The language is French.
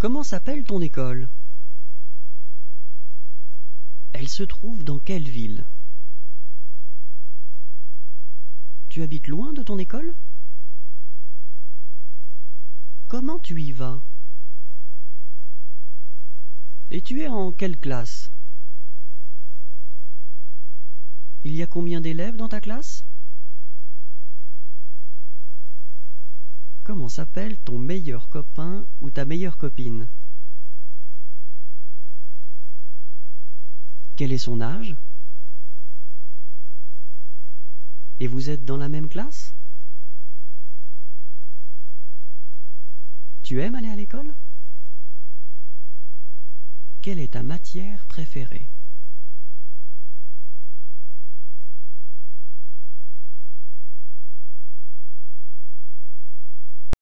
Comment s'appelle ton école? Elle se trouve dans quelle ville? Tu habites loin de ton école? Comment tu y vas? Et tu es en quelle classe? Il y a combien d'élèves dans ta classe? Comment s'appelle ton meilleur copain ou ta meilleure copine? Quel est son âge? Et vous êtes dans la même classe? Tu aimes aller à l'école? Quelle est ta matière préférée?